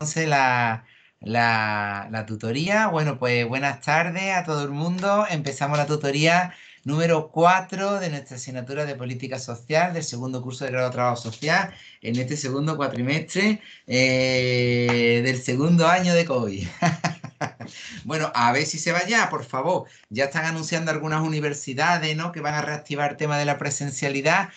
entonces la, la, tutoría. Bueno, pues buenas tardes a todo el mundo. Empezamos la tutoría número 4 de nuestra asignatura de Política Social del segundo curso de grado de Trabajo Social en este segundo cuatrimestre eh, del segundo año de COVID. bueno, a ver si se va ya, por favor. Ya están anunciando algunas universidades, ¿no? Que van a reactivar el tema de la presencialidad.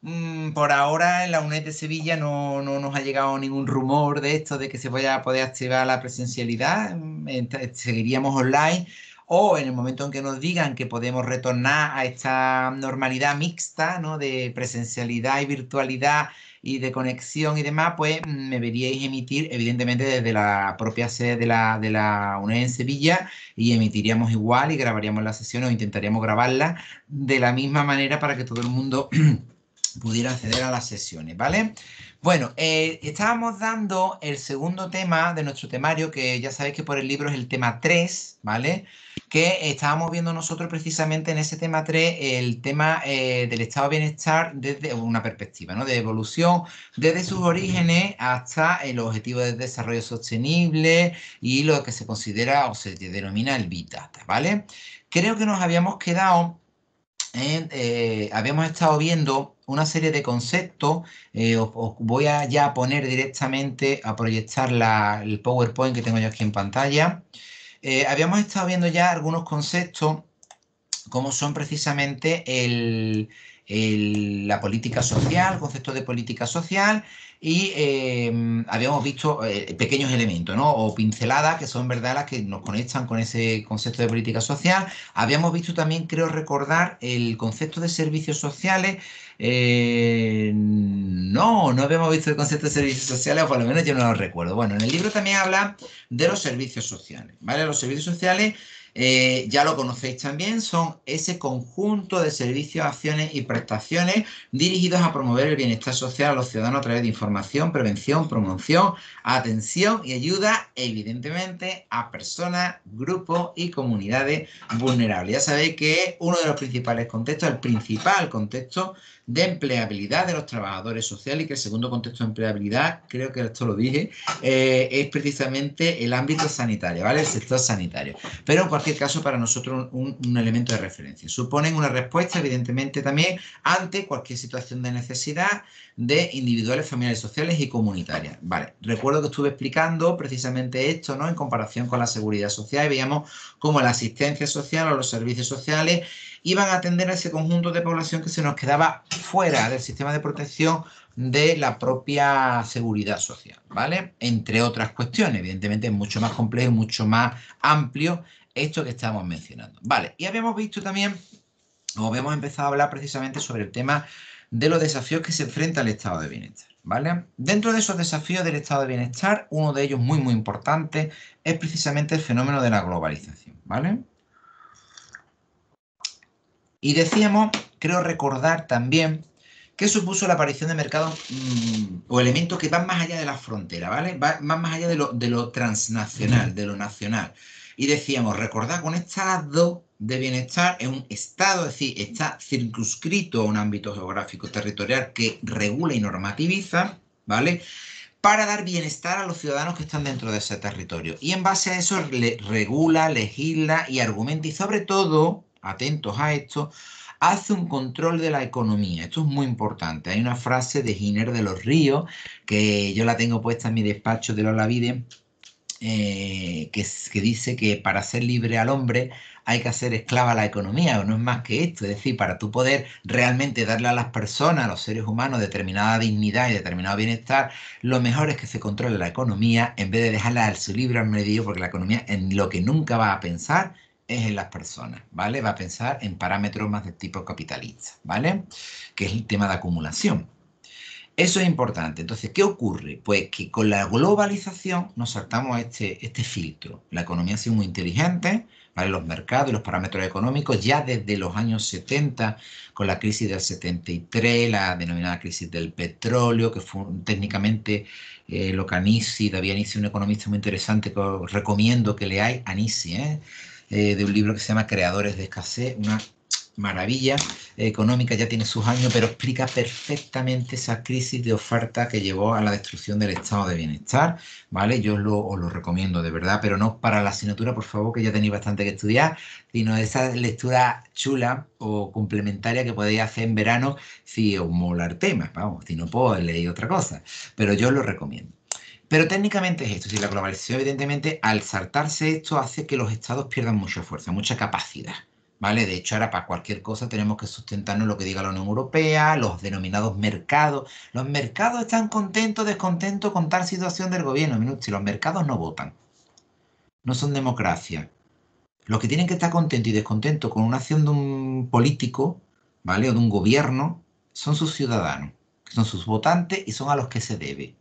Mm, por ahora en la UNED de Sevilla no, nos ha llegado ningún rumor de esto, de que se vaya a poder activar la presencialidad. Mm, seguiríamos online o en el momento en que nos digan que podemos retornar a esta normalidad mixta, ¿no? De presencialidad y virtualidad y de conexión y demás, pues mm, me veríais emitir, evidentemente, desde la propia sede de la, de la UNED en Sevilla y emitiríamos igual y grabaríamos la sesión o intentaríamos grabarla de la misma manera para que todo el mundo pudiera acceder a las sesiones, ¿vale? Bueno, eh, estábamos dando el segundo tema de nuestro temario, que ya sabéis que por el libro es el tema 3, ¿vale? Que estábamos viendo nosotros precisamente en ese tema 3 el tema eh, del estado de bienestar desde una perspectiva, ¿no? De evolución, desde sus orígenes hasta el objetivo de desarrollo sostenible y lo que se considera o se denomina el BITATA, ¿vale? Creo que nos habíamos quedado eh, habíamos estado viendo una serie de conceptos, eh, os, voy a ya poner directamente a proyectar el PowerPoint que tengo yo aquí en pantalla. Eh, habíamos estado viendo ya algunos conceptos como son precisamente la política social, el concepto de política social y em, habíamos visto eh, pequeños elementos, ¿no? O pinceladas que son verdad las que nos conectan con ese concepto de política social. Habíamos visto también, creo recordar, el concepto de servicios sociales. Eh, no, no habíamos visto el concepto de servicios sociales, o por lo menos yo no lo recuerdo. Bueno, en el libro también habla de los servicios sociales, ¿vale? Los servicios sociales eh, ya lo conocéis también, son ese conjunto de servicios, acciones y prestaciones dirigidos a promover el bienestar social a los ciudadanos a través de información, prevención, promoción, atención y ayuda, evidentemente, a personas, grupos y comunidades vulnerables. Ya sabéis que uno de los principales contextos, el principal contexto de empleabilidad de los trabajadores sociales y que el segundo contexto de empleabilidad, creo que esto lo dije, eh, es precisamente el ámbito sanitario, ¿vale? El sector sanitario. Pero en cualquier caso, para nosotros un, un elemento de referencia. Suponen una respuesta, evidentemente, también ante cualquier situación de necesidad de individuales, familiares, sociales y comunitarias. Vale, recuerdo que estuve explicando precisamente esto, ¿no? En comparación con la seguridad social y veíamos cómo la asistencia social o los servicios sociales iban a atender a ese conjunto de población que se nos quedaba fuera del sistema de protección de la propia seguridad social, ¿vale? Entre otras cuestiones, evidentemente es mucho más complejo, mucho más amplio esto que estamos mencionando. Vale, y habíamos visto también, o habíamos empezado a hablar precisamente sobre el tema de los desafíos que se enfrenta el estado de bienestar, ¿vale? Dentro de esos desafíos del estado de bienestar, uno de ellos muy, muy importante es precisamente el fenómeno de la globalización, ¿vale? Y decíamos, creo recordar también, que supuso la aparición de mercados mm, o elementos que van más allá de la frontera, ¿vale? Van más allá de lo, de lo transnacional, de lo nacional. Y decíamos, recordad que un estado de bienestar es un estado, es decir, está circunscrito a un ámbito geográfico territorial que regula y normativiza, ¿vale? Para dar bienestar a los ciudadanos que están dentro de ese territorio. Y en base a eso le regula, legisla y argumenta y sobre todo atentos a esto, hace un control de la economía. Esto es muy importante. Hay una frase de Giner de los Ríos, que yo la tengo puesta en mi despacho de Lola Vide, eh, que, que, dice que para ser libre al hombre hay que hacer esclava la economía, o no es más que esto, es decir, para tú poder realmente darle a las personas, a los seres humanos, determinada dignidad y determinado bienestar, lo mejor es que se controle la economía en vez de dejarla al su libre albedrío, porque la economía en lo que nunca va a pensar es en las personas, ¿vale? Va a pensar en parámetros más de tipo capitalista, ¿vale? Que es el tema de acumulación. Eso es importante. Entonces, ¿qué ocurre? Pues que con la globalización nos saltamos este, este filtro. La economía ha sido muy inteligente, ¿vale? Los mercados y los parámetros económicos ya desde los años 70, con la crisis del 73, la denominada crisis del petróleo, que fue técnicamente eh, lo que Anisi, David Anisi, un economista muy interesante que os recomiendo que leáis, Anisi, ¿eh? Eh, de un libro que se llama Creadores de Escasez, una maravilla económica, ya tiene sus años, pero explica perfectamente esa crisis de oferta que llevó a la destrucción del estado de bienestar, ¿vale? Yo lo, os lo recomiendo de verdad, pero no para la asignatura, por favor, que ya tenéis bastante que estudiar, sino esa lectura chula o complementaria que podéis hacer en verano si os mola el tema, vamos, si no puedo leer otra cosa, pero yo lo recomiendo. Pero técnicamente es esto, si la globalización evidentemente al saltarse esto hace que los estados pierdan mucha fuerza, mucha capacidad. ¿vale? De hecho, ahora para cualquier cosa tenemos que sustentarnos lo que diga la Unión Europea, los denominados mercados. Los mercados están contentos, descontentos con tal situación del gobierno. Si los mercados no votan, no son democracia. Los que tienen que estar contentos y descontentos con una acción de un político, ¿vale? O de un gobierno, son sus ciudadanos, son sus votantes y son a los que se debe.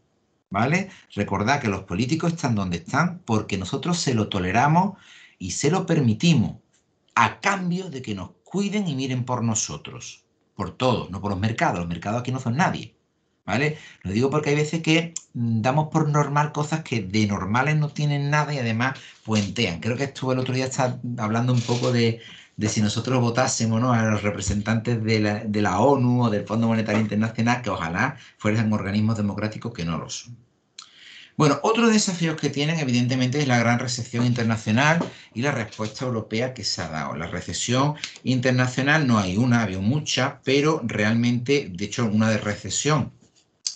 ¿Vale? Recordad que los políticos están donde están porque nosotros se lo toleramos y se lo permitimos a cambio de que nos cuiden y miren por nosotros, por todos, no por los mercados. Los mercados aquí no son nadie. ¿Vale? Lo digo porque hay veces que mm, damos por normal cosas que de normales no tienen nada y además puentean. Creo que estuve el otro día hablando un poco de, si nosotros votásemos a los representantes de la, de la ONU o del Fondo Monetario Internacional, que ojalá fueran organismos democráticos que no lo son. Bueno, otro desafío que tienen evidentemente es la gran recesión internacional y la respuesta europea que se ha dado. La recesión internacional no hay una, había mucha, pero realmente, de hecho, una de recesión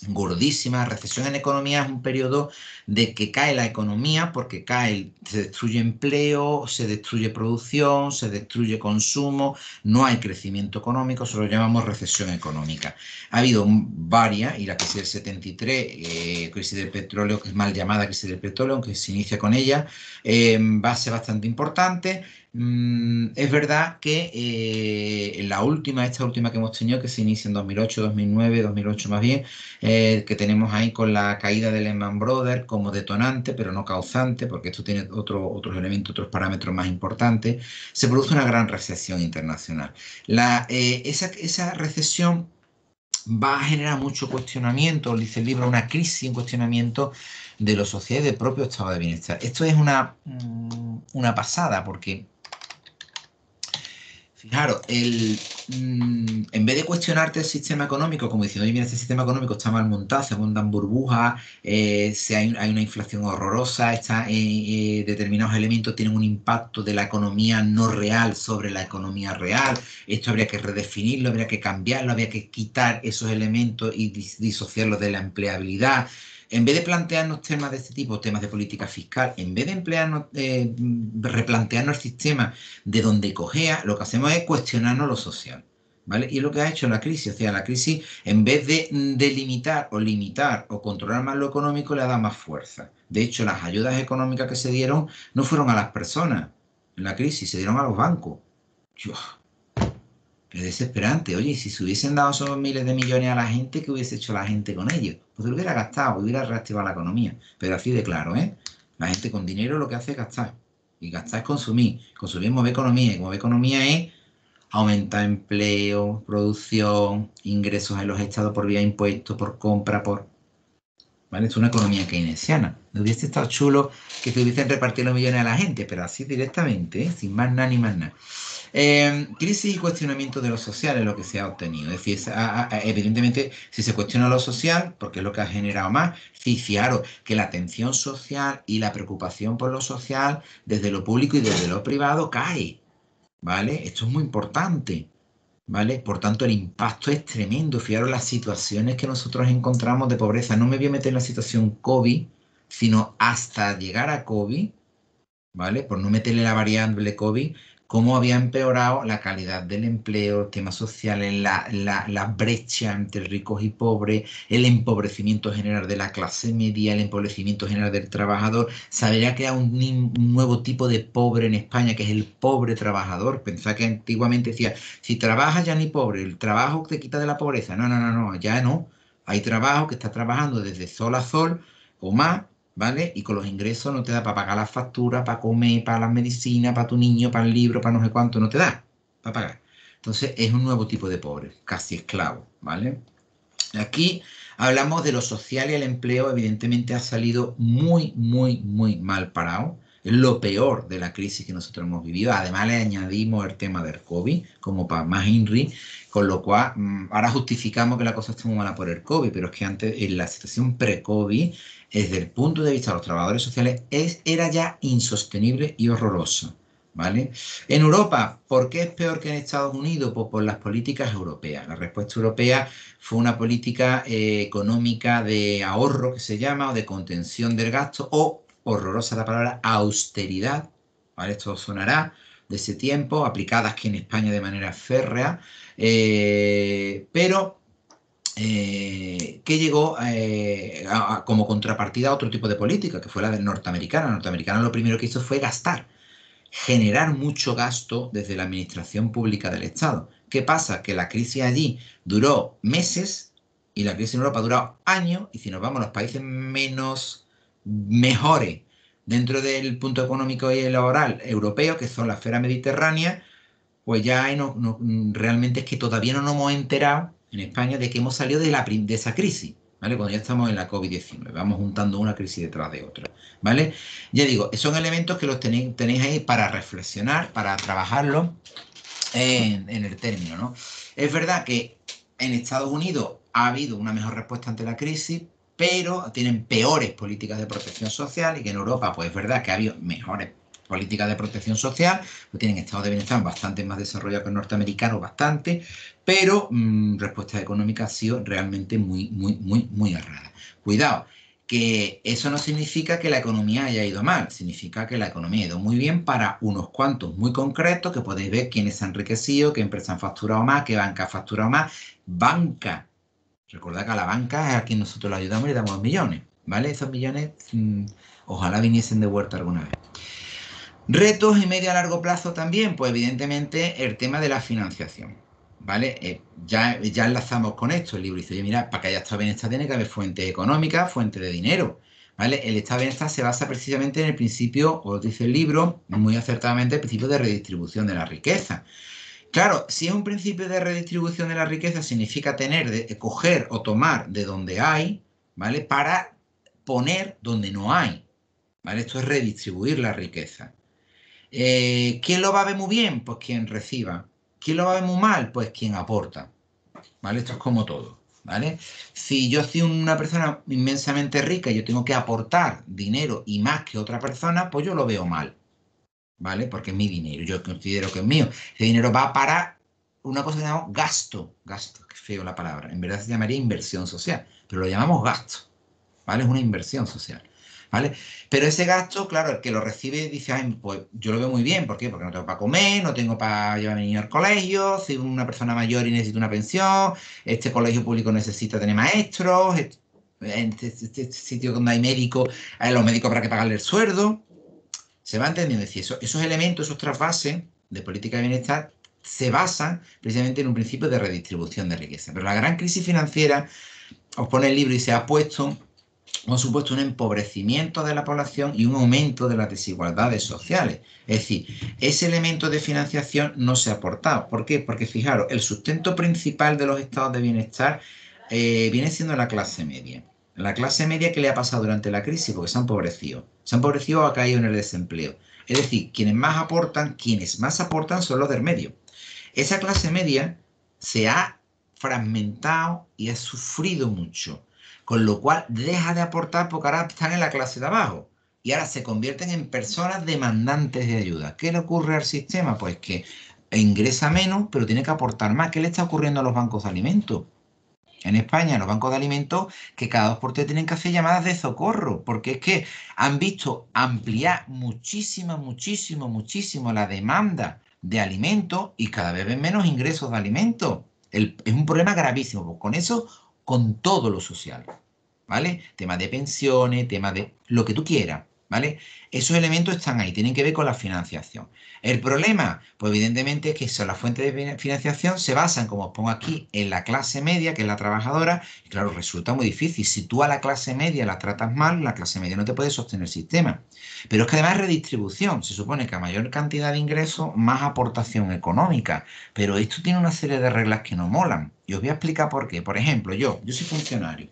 gordísima. Recesión en economía es un periodo de que cae la economía porque cae, se destruye empleo, se destruye producción, se destruye consumo, no hay crecimiento económico, eso lo llamamos recesión económica. Ha habido varias, y la crisis del 73, eh, crisis del petróleo, que es mal llamada crisis del petróleo, aunque se inicia con ella, eh, ser bastante importante. Mm, es verdad que eh, la última, esta última que hemos tenido, que se inicia en 2008, 2009, 2008 más bien, eh, que tenemos ahí con la caída del Lehman Brothers como detonante, pero no causante, porque esto tiene otro, otros elementos, otros parámetros más importantes, se produce una gran recesión internacional. Eh, esa, recesión va a generar mucho cuestionamiento, dice el libro, una crisis, un cuestionamiento de lo social y del propio estado de bienestar. Esto es una, mm, una pasada porque Fijaros, el, mm, en vez de cuestionarte el sistema económico, como diciendo, oye, mira, este sistema económico está mal montado, se montan burbujas, eh, hay, una inflación horrorosa, está, eh, eh, determinados elementos tienen un impacto de la economía no real sobre la economía real, esto habría que redefinirlo, habría que cambiarlo, habría que quitar esos elementos y disociarlos de la empleabilidad en vez de plantearnos temas de este tipo, temas de política fiscal, en vez de emplearnos, eh, replantearnos el sistema de donde cogea, lo que hacemos es cuestionarnos lo social. ¿Vale? Y lo que ha hecho la crisis, o sea, la crisis, en vez de delimitar o limitar o controlar más lo económico, le dado más fuerza. De hecho, las ayudas económicas que se dieron no fueron a las personas en la crisis, se dieron a los bancos. Es desesperante. Oye, si se hubiesen dado esos miles de millones a la gente, ¿qué hubiese hecho la gente con ellos? Pues lo hubiera gastado, hubiera reactivado la economía. Pero así de claro, ¿eh? La gente con dinero lo que hace es gastar. Y gastar es consumir. Consumir es mover economía. Y mover economía es aumentar empleo, producción, ingresos en los estados por vía de impuestos, por compra, por... ¿Vale? Es una economía keynesiana. Hubiese estado chulo que se hubiesen repartido los millones a la gente, pero así directamente, ¿eh? sin más nada ni más nada. Em, crisis y cuestionamiento de lo social es lo que se ha obtenido. Es decir, evidentemente, si se cuestiona lo social, porque es lo que ha generado más, sí, fijaros que la atención social y la preocupación por lo social desde lo público y desde lo privado cae. ¿Vale? Esto es muy importante. ¿Vale? Por tanto, el impacto es tremendo. Fijaros las situaciones que nosotros encontramos de pobreza. No me voy a meter en la situación COVID, sino hasta llegar a COVID, ¿vale? Por no meterle la variable COVID, cómo había empeorado la calidad del empleo, temas sociales, la, brecha entre ricos y pobres, el empobrecimiento general de la clase media, el empobrecimiento general del trabajador. Se habría creado un, un, nuevo tipo de pobre en España, que es el pobre trabajador. Pensaba que antiguamente decía, si trabajas ya ni pobre, el trabajo te quita de la pobreza. No, no, no, no, ya no. Hay trabajo que está trabajando desde sol a sol o más ¿vale? Y con los ingresos no te da para pagar las facturas, para comer, para las medicinas, para tu niño, para el libro, para no sé cuánto, no te da para pagar. Entonces es un nuevo tipo de pobre, casi esclavo, ¿vale? Aquí hablamos de lo social y el empleo, evidentemente ha salido muy, muy, muy mal parado. Es lo peor de la crisis que nosotros hemos vivido. Además le añadimos el tema del COVID, como para más INRI, con lo cual mm, ahora justificamos que la cosa esté muy mala por el COVID, pero es que antes, en la situación pre-COVID, desde el punto de vista de los trabajadores sociales, es, era ya insostenible y horroroso. ¿Vale? En Europa, ¿por qué es peor que en Estados Unidos? Pues por las políticas europeas. La respuesta europea fue una política eh, económica de ahorro, que se llama, o de contención del gasto, o, horrorosa la palabra, austeridad. ¿Vale? Esto sonará de ese tiempo, aplicadas aquí en España de manera férrea, eh, pero eh, que llegó como contrapartida a otro tipo de política, que fue la del norteamericana. Norteamericana lo primero que hizo fue gastar generar mucho gasto desde la administración pública del Estado. ¿Qué pasa? Que la crisis allí duró meses y la crisis en Europa duró años y si nos vamos a los países menos mejores dentro del punto económico y laboral europeo, que son la esfera mediterránea, pues ya realmente es que todavía no nos hemos enterado en España de que hemos salido de, esa crisis. Cuando ya estamos en la COVID-19, vamos juntando una crisis detrás de otra, ¿vale? Ya digo, son elementos que los tenéis, ahí para reflexionar, para trabajarlo en, el término, ¿no? Es verdad que en Estados Unidos ha habido una mejor respuesta ante la crisis, pero tienen peores políticas de protección social y que en Europa, pues es verdad que ha habido mejores políticas de protección social, pues tienen estados de bienestar bastante más desarrollados que el norteamericano, bastante, pero mm, respuesta económica ha sido realmente muy, muy, muy, muy errada. Cuidado, que eso no significa que la economía haya ido mal, significa que la economía ha ido muy bien para unos cuantos muy concretos, que podéis ver quiénes se han enriquecido, qué empresas han facturado más, qué banca ha facturado más. Banca, recordad que a la banca es a quien nosotros le ayudamos y le damos millones, ¿vale? Esos millones mm, ojalá viniesen de vuelta alguna vez. Retos y medio a largo plazo también, pues evidentemente el tema de la financiación. ¿Vale? Eh, ya, ya enlazamos con esto. El libro dice, oye, mira, para que haya estado bienestar tiene que haber fuente económica, fuente de dinero. ¿Vale? El estado de bienestar se basa precisamente en el principio, os dice el libro, muy acertadamente, el principio de redistribución de la riqueza. Claro, si es un principio de redistribución de la riqueza, significa tener, de, coger o tomar de donde hay, ¿vale? Para poner donde no hay. ¿Vale? Esto es redistribuir la riqueza. Eh, ¿Quién lo va a ver muy bien? Pues quien reciba. ¿Quién lo va a ver muy mal? Pues quien aporta. ¿Vale? Esto es como todo. ¿Vale? Si yo soy una persona inmensamente rica y yo tengo que aportar dinero y más que otra persona, pues yo lo veo mal. ¿Vale? Porque es mi dinero, yo considero que es mío. Ese dinero va para una cosa que llamamos gasto. Gasto, que feo la palabra. En verdad se llamaría inversión social, pero lo llamamos gasto. ¿Vale? Es una inversión social. ¿vale? Pero ese gasto, claro, el que lo recibe dice, pues yo lo veo muy bien, ¿por qué? Porque no tengo para comer, no tengo para llevar a mi niño al colegio, soy una persona mayor y necesito una pensión, este colegio público necesita tener maestros, en este, este, este sitio donde hay médicos, hay los médicos para que pagarle el sueldo. Se va entendiendo, decir, eso, esos elementos, esos trasvases de política de bienestar se basan precisamente en un principio de redistribución de riqueza. Pero la gran crisis financiera, os pone el libro y se ha puesto ha supuesto un empobrecimiento de la población y un aumento de las desigualdades sociales. Es decir, ese elemento de financiación no se ha aportado. ¿Por qué? Porque fijaros, el sustento principal de los estados de bienestar eh, viene siendo la clase media. La clase media que le ha pasado durante la crisis porque se ha empobrecido. Se ha empobrecido o ha caído en el desempleo. Es decir, quienes más aportan, quienes más aportan son los del medio. Esa clase media se ha fragmentado y ha sufrido mucho con lo cual deja de aportar porque ahora están en la clase de abajo y ahora se convierten en personas demandantes de ayuda. ¿Qué le ocurre al sistema? Pues que ingresa menos, pero tiene que aportar más. ¿Qué le está ocurriendo a los bancos de alimentos? En España, los bancos de alimentos, que cada dos por tres tienen que hacer llamadas de socorro, porque es que han visto ampliar muchísimo, muchísimo, muchísimo la demanda de alimentos y cada vez ven menos ingresos de alimentos. es un problema gravísimo. Pues con eso con todo lo social, ¿vale? Tema de pensiones, tema de lo que tú quieras, ¿vale? Esos elementos están ahí, tienen que ver con la financiación. El problema, pues evidentemente es que son las fuentes de financiación se basan, como os pongo aquí, en la clase media, que es la trabajadora, y claro, resulta muy difícil. Si tú a la clase media la tratas mal, la clase media no te puede sostener el sistema. Pero es que además redistribución. Se supone que a mayor cantidad de ingresos, más aportación económica. Pero esto tiene una serie de reglas que no molan. Y os voy a explicar por qué. Por ejemplo, yo, yo soy funcionario.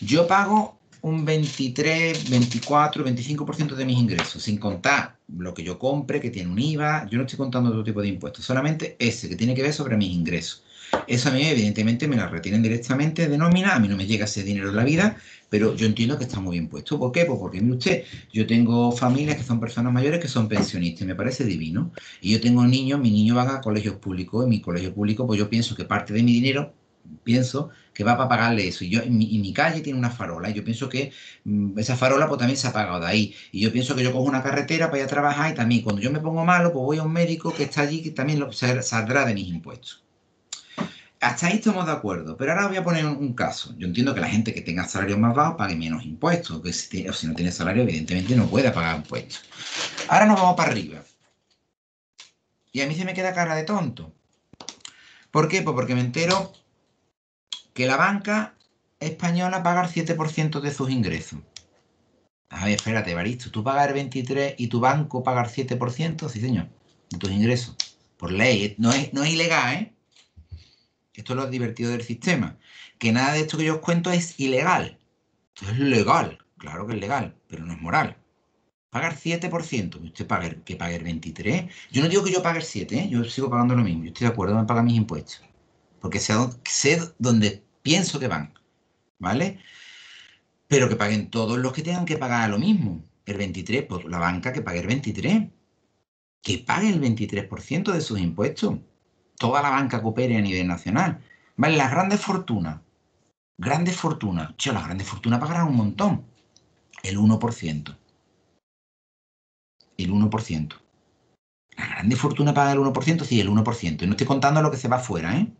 Yo pago un 23, 24, 25% de mis ingresos, sin contar lo que yo compre, que tiene un IVA, yo no estoy contando otro tipo de impuestos, solamente ese que tiene que ver sobre mis ingresos. Eso a mí evidentemente me la retienen directamente de nómina, a mí no me llega ese dinero en la vida, pero yo entiendo que está muy bien puesto. ¿Por qué? Pues porque, mire usted, yo tengo familias que son personas mayores que son pensionistas, me parece divino. Y yo tengo niños, mis niños van a colegios públicos, en mi colegio público, pues yo pienso que parte de mi dinero, pienso que va para pagarle eso. Y yo, en mi, calle tiene una farola, y yo pienso que mm, esa farola pues también se ha pagado de ahí. Y yo pienso que yo cojo una carretera para ir a trabajar y también cuando yo me pongo malo, pues voy a un médico que está allí que también saldrá de mis impuestos. Hasta ahí estamos de acuerdo, pero ahora voy a poner un, caso. Yo entiendo que la gente que tenga salarios más bajos pague menos impuestos, que si no tiene salario, evidentemente no puede pagar impuestos. Ahora nos vamos para arriba. Y a mí se me queda cara de tonto. ¿Por qué? Pues porque me entero que la banca española paga el 7% de sus ingresos. A ver, espérate, Baristo, tú pagas el 23% y tu banco paga el 7%, sí señor, de tus ingresos. Por ley, no es, no es ilegal, ¿eh? Esto es lo divertido del sistema. Que nada de esto que yo os cuento es ilegal. Esto es legal. Claro que es legal, pero no es moral. Pagar 7%, usted paga, que pague el 23%. Yo no digo que yo pague el 7%, ¿eh? yo sigo pagando lo mismo. Yo estoy de acuerdo en pagar mis impuestos. Porque sé, sé dónde pienso que van. ¿Vale? Pero que paguen todos los que tengan que pagar lo mismo. El 23%, pues la banca que pague el 23%. Que pague el 23% de sus impuestos toda la banca coopere a nivel nacional. ¿Vale? Las grandes fortunas. Grandes fortunas. Che, las grandes fortunas pagarán un montón. El 1%. El 1%. La grande fortuna paga el 1%, sí, el 1%. Y no estoy contando lo que se va afuera, ¿eh?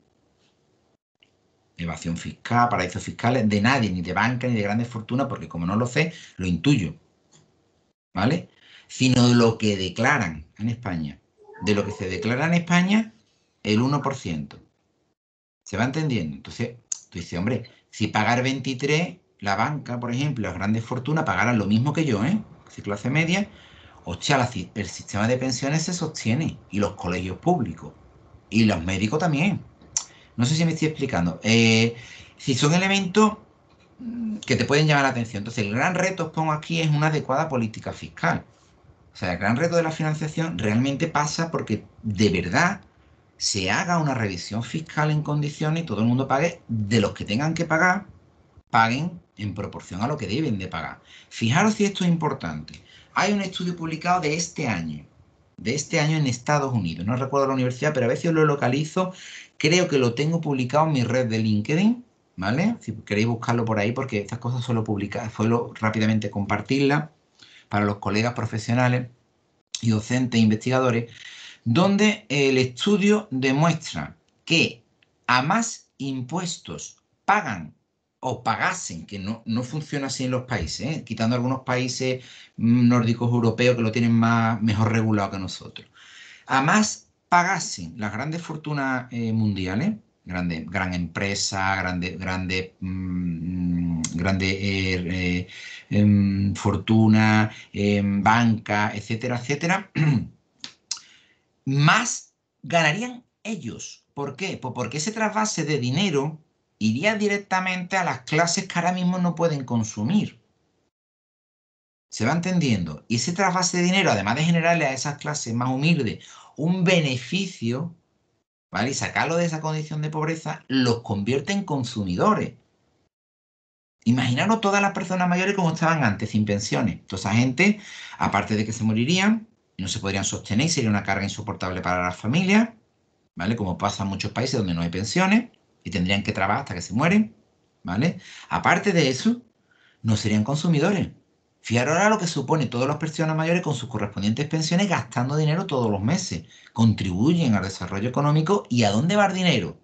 Evasión fiscal, paraísos fiscales, de nadie, ni de banca, ni de grandes fortunas, porque como no lo sé, lo intuyo. ¿Vale? Sino lo que declaran en España. De lo que se declara en España el 1%. ¿Se va entendiendo? Entonces, tú dices, hombre, si pagar 23, la banca, por ejemplo, las grandes fortunas pagarán lo mismo que yo, ¿eh? Si clase media, hostia, el sistema de pensiones se sostiene, y los colegios públicos, y los médicos también. No sé si me estoy explicando. Eh, si son elementos mm, que te pueden llamar la atención. Entonces, el gran reto, pongo aquí, es una adecuada política fiscal. O sea, el gran reto de la financiación realmente pasa porque de verdad se haga una revisión fiscal en condiciones y todo el mundo pague de los que tengan que pagar, paguen en proporción a lo que deben de pagar. Fijaros si esto es importante. Hay un estudio publicado de este año, de este año en Estados Unidos. No recuerdo la universidad, pero a veces lo localizo. Creo que lo tengo publicado en mi red de LinkedIn, ¿vale? Si queréis buscarlo por ahí, porque estas cosas suelo publicar, suelo rápidamente compartirlas para los colegas profesionales y docentes e investigadores donde el estudio demuestra que a más impuestos pagan o pagasen, que no, no funciona así en los países, ¿eh? quitando algunos países nórdicos europeos que lo tienen más, mejor regulado que nosotros, a más pagasen las grandes fortunas eh, mundiales, grande, gran empresa, grande, grande, mm, grande eh, em, fortuna, em, banca, etcétera, etcétera, más ganarían ellos. ¿Por qué? Pues porque ese trasvase de dinero iría directamente a las clases que ahora mismo no pueden consumir. ¿Se va entendiendo? Y ese trasvase de dinero, además de generarle a esas clases más humildes un beneficio, ¿vale? Y sacarlo de esa condición de pobreza, los convierte en consumidores. Imaginaros todas las personas mayores como estaban antes, sin pensiones. Toda esa gente, aparte de que se morirían, no se podrían sostener y sería una carga insoportable para las familias, ¿vale? Como pasa en muchos países donde no hay pensiones y tendrían que trabajar hasta que se mueren, ¿vale? Aparte de eso, no serían consumidores. Fijaros ahora lo que supone todas las personas mayores con sus correspondientes pensiones gastando dinero todos los meses. Contribuyen al desarrollo económico y ¿a dónde va el dinero?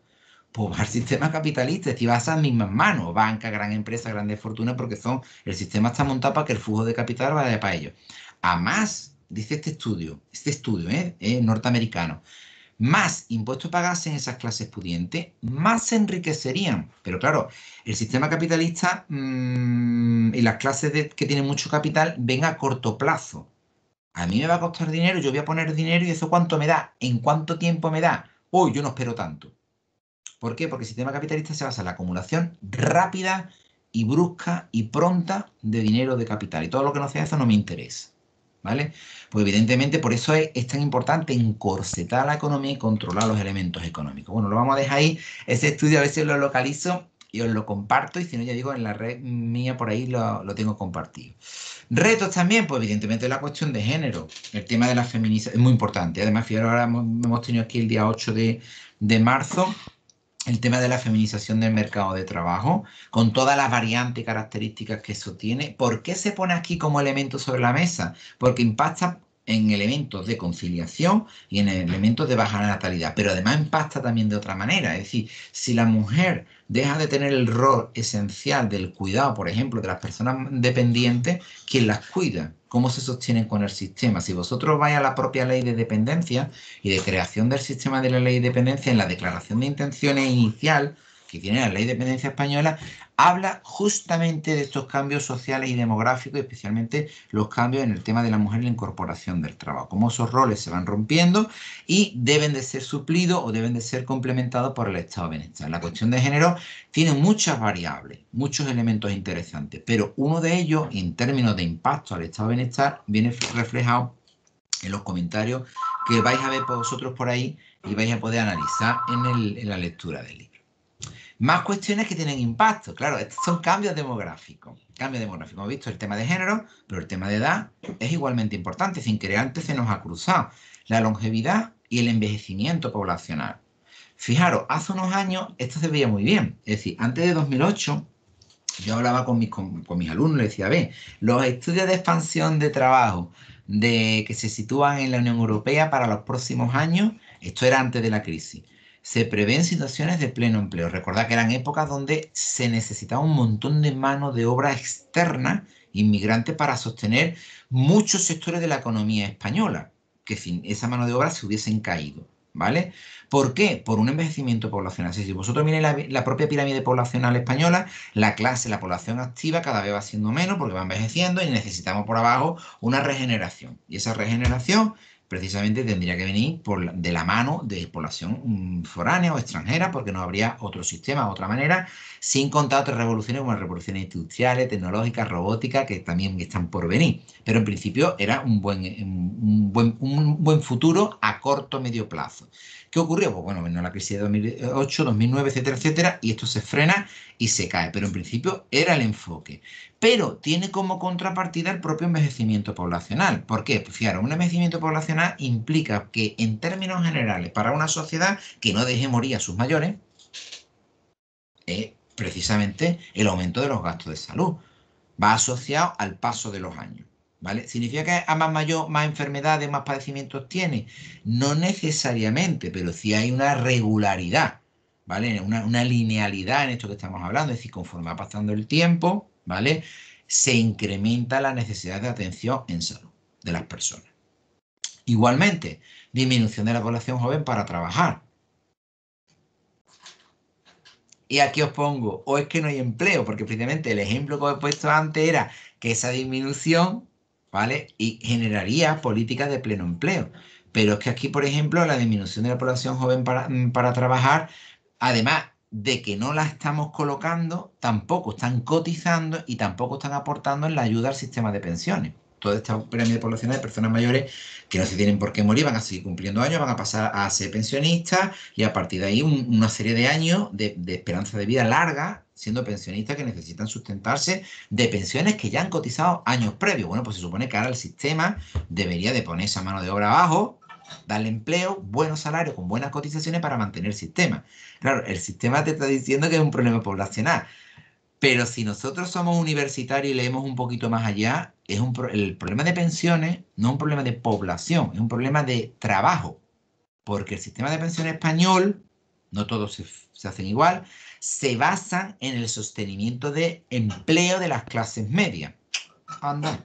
Pues va al sistema capitalista, y va a esas mismas manos, banca, gran empresa, grandes fortunas, porque son, el sistema está montado para que el flujo de capital vaya para ellos. A más dice este estudio, este estudio ¿eh? norteamericano, más impuestos pagasen esas clases pudientes, más se enriquecerían. Pero claro, el sistema capitalista mm, y las clases que tienen mucho capital ven a corto plazo. A mí me va a costar dinero, yo voy a poner dinero y eso cuánto me da, en cuánto tiempo me da. Hoy yo no espero tanto. ¿Por qué? Porque el sistema capitalista se basa en la acumulación rápida y brusca y pronta de dinero de capital. Y todo lo que no sea eso no me interesa. ¿Vale? Pues evidentemente por eso es, tan importante encorsetar la economía y controlar los elementos económicos. Bueno, lo vamos a dejar ahí, ese estudio a ver si lo localizo y os lo comparto y si no ya digo en la red mía por ahí lo, lo tengo compartido. Retos también, pues evidentemente la cuestión de género, el tema de la feminización es muy importante. Además, fíjate, ahora hemos tenido aquí el día 8 de, de marzo el tema de la feminización del mercado de trabajo, con todas las variantes y características que eso tiene. ¿Por qué se pone aquí como elemento sobre la mesa? Porque impacta en elementos de conciliación y en elementos de baja natalidad, pero además impacta también de otra manera. Es decir, si la mujer deja de tener el rol esencial del cuidado, por ejemplo, de las personas dependientes, ¿quién las cuida? ¿Cómo se sostienen con el sistema? Si vosotros vais a la propia ley de dependencia y de creación del sistema de la ley de dependencia en la declaración de intenciones inicial, que tiene la ley de dependencia española, habla justamente de estos cambios sociales y demográficos, especialmente los cambios en el tema de la mujer y la incorporación del trabajo, cómo esos roles se van rompiendo y deben de ser suplidos o deben de ser complementados por el estado de bienestar. La cuestión de género tiene muchas variables, muchos elementos interesantes, pero uno de ellos, en términos de impacto al estado de bienestar, viene reflejado en los comentarios que vais a ver vosotros por ahí y vais a poder analizar en, en la lectura del libro. Más cuestiones que tienen impacto. Claro, estos son cambios demográficos. Cambios demográficos. Hemos visto el tema de género, pero el tema de edad es igualmente importante, sin que antes se nos ha cruzado. La longevidad y el envejecimiento poblacional. Fijaros, hace unos años esto se veía muy bien. Es decir, antes de 2008, yo hablaba con mis, con, mis alumnos, les decía, ve, los estudios de expansión de trabajo de, que se sitúan en la Unión Europea para los próximos años, esto era antes de la crisis, se prevén situaciones de pleno empleo. Recordad que eran épocas donde se necesitaba un montón de mano de obra externa, inmigrante, para sostener muchos sectores de la economía española, que sin esa mano de obra se hubiesen caído. ¿Vale? ¿Por qué? Por un envejecimiento poblacional. Si vosotros miráis la, la, propia pirámide poblacional española, la clase, la población activa cada vez va siendo menos porque va envejeciendo y necesitamos por abajo una regeneración. Y esa regeneración precisamente tendría que venir de la mano de población mm, foránea o extranjera, porque no habría otro sistema, otra manera, sin contar otras revoluciones como las revoluciones industriales, tecnológicas, robóticas, que también están por venir. Pero en principio era un buen, un buen, un buen futuro a corto medio plazo. ¿Qué ocurrió? Pues bueno, vino la crisis de 2008, 2009, etcétera, etcétera, y esto se frena y se cae. Pero en principio era el enfoque. Pero tiene como contrapartida el propio envejecimiento poblacional. ¿Por qué? Pues fijaros, un envejecimiento poblacional implica que en términos generales, para una sociedad que no deje morir a sus mayores, es precisamente el aumento de los gastos de salud. Va asociado al paso de los años. ¿Vale? ¿Significa que a más mayor, más enfermedades, más padecimientos tiene? No necesariamente, pero sí hay una regularidad, ¿vale? Una, una, linealidad en esto que estamos hablando, es decir, conforme va pasando el tiempo, ¿vale? Se incrementa la necesidad de atención en salud de las personas. Igualmente, disminución de la población joven para trabajar. Y aquí os pongo, o es que no hay empleo, porque precisamente el ejemplo que os he puesto antes era que esa disminución ¿vale? Y generaría políticas de pleno empleo. Pero es que aquí, por ejemplo, la disminución de la población joven para, mm, para trabajar, además de que no la estamos colocando, tampoco están cotizando y tampoco están aportando en la ayuda al sistema de pensiones. Toda esta pirámide de población de personas mayores que no se tienen por qué morir, van a seguir cumpliendo años, van a pasar a ser pensionistas y a partir de ahí una serie de años de, de esperanza de vida larga siendo pensionistas que necesitan sustentarse de pensiones que ya han cotizado años previos. Bueno, pues se supone que ahora el sistema debería de poner esa mano de obra abajo, darle empleo, buenos salarios, con buenas cotizaciones para mantener el sistema. Claro, el sistema te está diciendo que es un problema poblacional. Pero si nosotros somos universitarios y leemos un poquito más allá, es un el problema de pensiones no es un problema de población, es un problema de trabajo. Porque el sistema de pensiones español, no todos se, se hacen igual, se basan en el sostenimiento de empleo de las clases medias. Anda.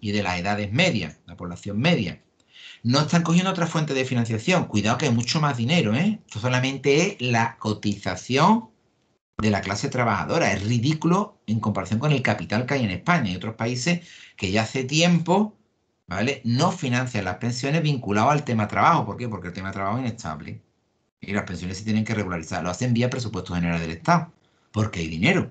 Y de las edades medias, la población media. No están cogiendo otra fuente de financiación. Cuidado que hay mucho más dinero, ¿eh? Esto solamente es la cotización de la clase trabajadora. Es ridículo en comparación con el capital que hay en España y otros países que ya hace tiempo, ¿vale? No financian las pensiones vinculadas al tema trabajo. ¿Por qué? Porque el tema trabajo es inestable y las pensiones se tienen que regularizar. Lo hacen vía presupuesto general del Estado, porque hay dinero.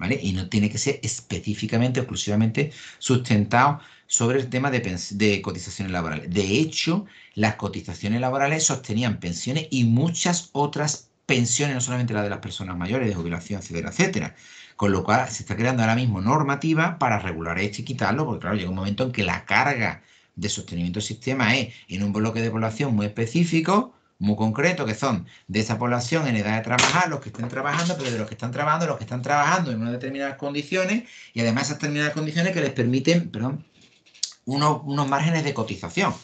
¿vale? Y no tiene que ser específicamente, exclusivamente sustentado sobre el tema de, de, cotizaciones laborales. De hecho, las cotizaciones laborales sostenían pensiones y muchas otras pensiones, no solamente las de las personas mayores, de jubilación, etcétera, etcétera. Con lo cual se está creando ahora mismo normativa para regular esto y quitarlo, porque claro, llega un momento en que la carga de sostenimiento del sistema es en un bloque de población muy específico, muy concreto, que son de esa población en edad de trabajar, los que estén trabajando, pero de los que están trabajando, los que están trabajando en unas determinadas condiciones, y además esas determinadas condiciones que les permiten, perdón, unos, unos márgenes de cotización.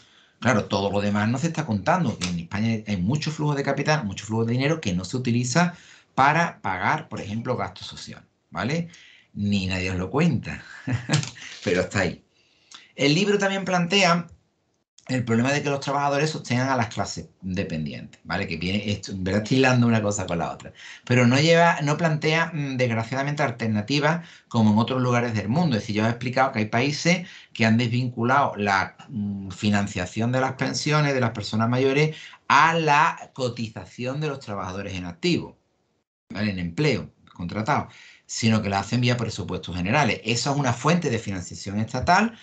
Claro, todo lo demás no se está contando. En España hay mucho flujo de capital, mucho flujo de dinero que no se utiliza para pagar, por ejemplo, gastos sociales, ¿vale? Ni nadie os lo cuenta, pero está ahí. El libro también plantea el problema de que los trabajadores sostengan a las clases dependientes, ¿vale? Que viene, esto, ¿verdad? Una cosa con la otra. Pero no lleva, no plantea, mm, desgraciadamente, alternativas como en otros lugares del mundo. Es decir, yo he explicado que hay países que han desvinculado la mm, financiación de las pensiones de las personas mayores a la cotización de los trabajadores en activo. En empleo, contratado sino que la hacen vía presupuestos generales. Eso es una fuente de financiación estatal,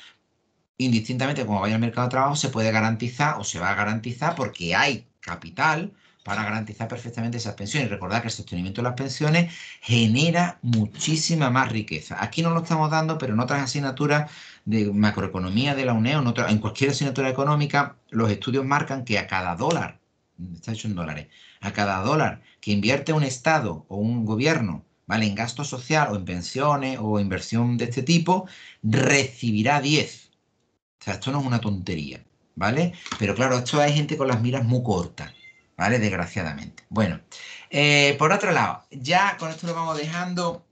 indistintamente como vaya al mercado de trabajo, se puede garantizar o se va a garantizar porque hay capital para garantizar perfectamente esas pensiones. Recordad que el sostenimiento de las pensiones genera muchísima más riqueza. Aquí no lo estamos dando, pero en otras asignaturas de macroeconomía de la UNED, en, en cualquier asignatura económica, los estudios marcan que a cada dólar, está hecho en dólares, a cada dólar que invierte un Estado o un gobierno ¿vale? en gasto social o en pensiones o inversión de este tipo, recibirá 10. O sea, esto no es una tontería, ¿vale? Pero claro, esto hay gente con las miras muy cortas, ¿vale? Desgraciadamente. Bueno, eh, por otro lado, ya con esto lo vamos dejando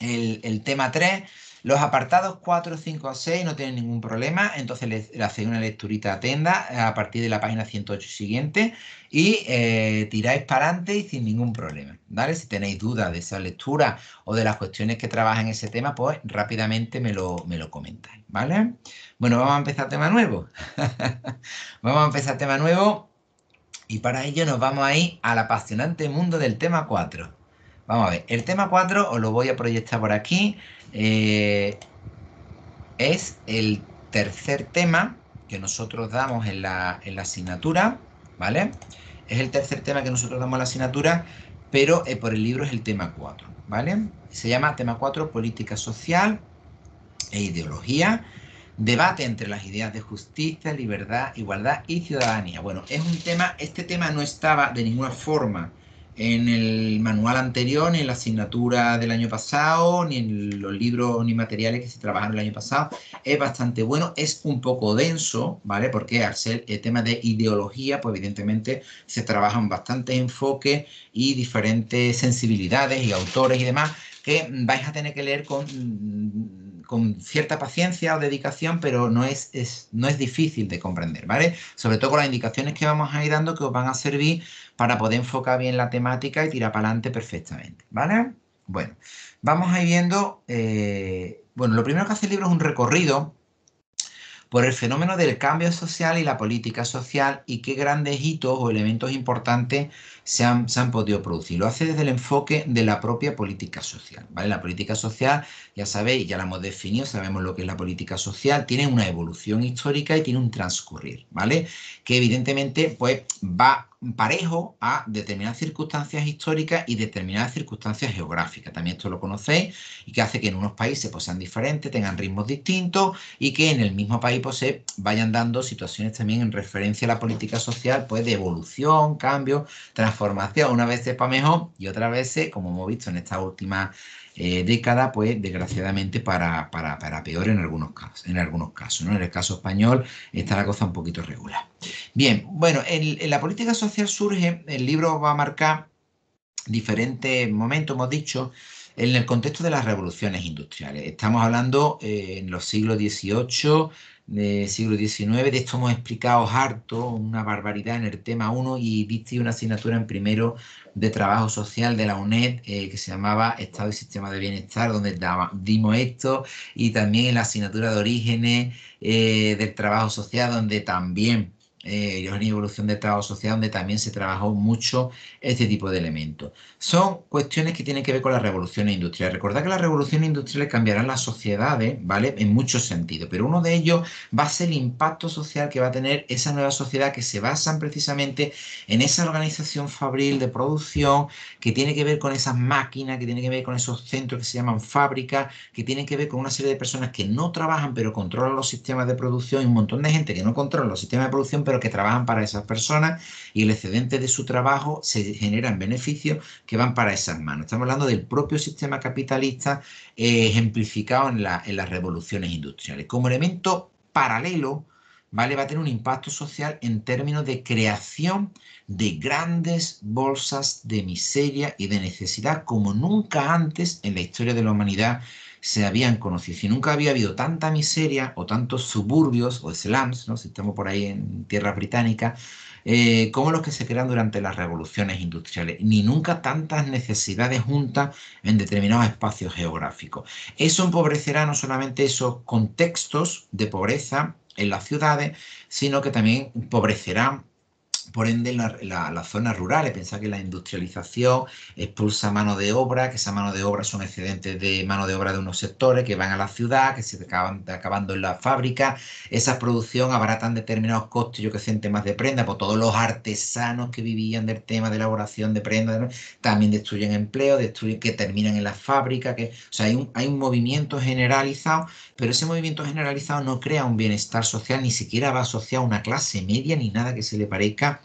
el, tema 3. Los apartados 4, 5 6 no tienen ningún problema, entonces le, hacéis una lecturita atenda a partir de la página 108 siguiente y eh, tiráis para adelante y sin ningún problema, ¿vale? Si tenéis dudas de esa lectura o de las cuestiones que trabajan ese tema, pues rápidamente me lo, me lo comentáis, ¿vale? Bueno, vamos a empezar tema nuevo. vamos a empezar tema nuevo y para ello nos vamos a ir al apasionante mundo del tema 4. Vamos a ver, el tema 4 os lo voy a proyectar por aquí. Eh, es el tercer tema que nosotros damos en la, asignatura, ¿vale? Es el tercer tema que nosotros damos en la asignatura, pero eh, por el libro es el tema 4, ¿vale? Se llama tema 4, política social e ideología Debate entre las ideas de justicia, libertad, igualdad y ciudadanía. Bueno, es un tema, este tema no estaba de ninguna forma en el manual anterior, ni en la asignatura del año pasado, ni en los libros ni materiales que se trabajaron el año pasado. Es bastante bueno, es un poco denso, ¿vale? Porque al ser el tema de ideología, pues evidentemente se trabajan bastantes enfoques y diferentes sensibilidades y autores y demás que vais a tener que leer con con cierta paciencia o dedicación, pero no es, no es difícil de comprender, ¿vale? Sobre todo con las indicaciones que vamos a ir dando que os van a servir para poder enfocar bien la temática y tirar para adelante perfectamente, ¿vale? Bueno, vamos a ir viendo, eh, bueno, lo primero que hace el libro es un recorrido por el fenómeno del cambio social y la política social y qué grandes hitos o elementos importantes se han, podido producir. Lo hace desde el enfoque de la propia política social. ¿vale? La política social, ya sabéis, ya la hemos definido, sabemos lo que es la política social, tiene una evolución histórica y tiene un transcurrir, ¿vale? Que evidentemente pues, va parejo a determinadas circunstancias históricas y determinadas circunstancias geográficas. También esto lo conocéis y que hace que en unos países pues, sean diferentes, tengan ritmos distintos y que en el mismo país pues, se vayan dando situaciones también en referencia a la política social pues, de evolución, cambio, transformación. Una vez para mejor y otra vez, como hemos visto en esta última eh, década, pues desgraciadamente para, para, para, peor en algunos casos. En algunos casos, ¿no? En el caso español está la cosa un poquito regular. Bien, bueno, en, la política social surge, el libro va a marcar diferentes momentos, hemos dicho, en el contexto de las revoluciones industriales. Estamos hablando eh, en los siglos XVIII, del siglo XIX, de esto hemos explicado harto, una barbaridad en el tema 1 y viste una asignatura en primero de trabajo social de la UNED eh, que se llamaba Estado y Sistema de Bienestar, donde dimos esto, y también en la asignatura de orígenes eh, del trabajo social, donde también eh, y evolución del trabajo social, donde también se trabajó mucho este tipo de elementos. Son cuestiones que tienen que ver con las revoluciones industriales. Recordad que las revoluciones industriales cambiarán las sociedades, ¿vale? En muchos sentidos, pero uno de ellos va a ser el impacto social que va a tener esa nueva sociedad que se basa precisamente en esa organización fabril de producción que tiene que ver con esas máquinas, que tiene que ver con esos centros que se llaman fábricas, que tienen que ver con una serie de personas que no trabajan pero controlan los sistemas de producción y un montón de gente que no controla los sistemas de producción pero que trabajan para esas personas y el excedente de su trabajo se generan beneficios que van para esas manos. Estamos hablando del propio sistema capitalista eh, ejemplificado en, en las revoluciones industriales. Como elemento paralelo, ¿vale? Va a tener un impacto social en términos de creación de grandes bolsas de miseria y de necesidad como nunca antes en la historia de la humanidad se habían conocido. Si nunca había habido tanta miseria o tantos suburbios o slums, ¿no? si estamos por ahí en tierra británica, eh, como los que se crean durante las revoluciones industriales, ni nunca tantas necesidades juntas en determinados espacios geográficos. Eso empobrecerá no solamente esos contextos de pobreza en las ciudades, sino que también empobrecerá por ende, las la, zonas rurales, pensar que la industrialización expulsa mano de obra, que esa mano de obra son excedentes de mano de obra de unos sectores que van a la ciudad, que se acaban acabando en la fábrica. Esa producción abaratan determinados costos, yo que sé, en temas de prenda, por todos los artesanos que vivían del tema de elaboración de prenda, también destruyen empleo, destruyen, que terminan en la fábrica. Que, o sea, hay un, hay un movimiento generalizado, pero ese movimiento generalizado no crea un bienestar social, ni siquiera va asociado a una clase media, ni nada que se le parezca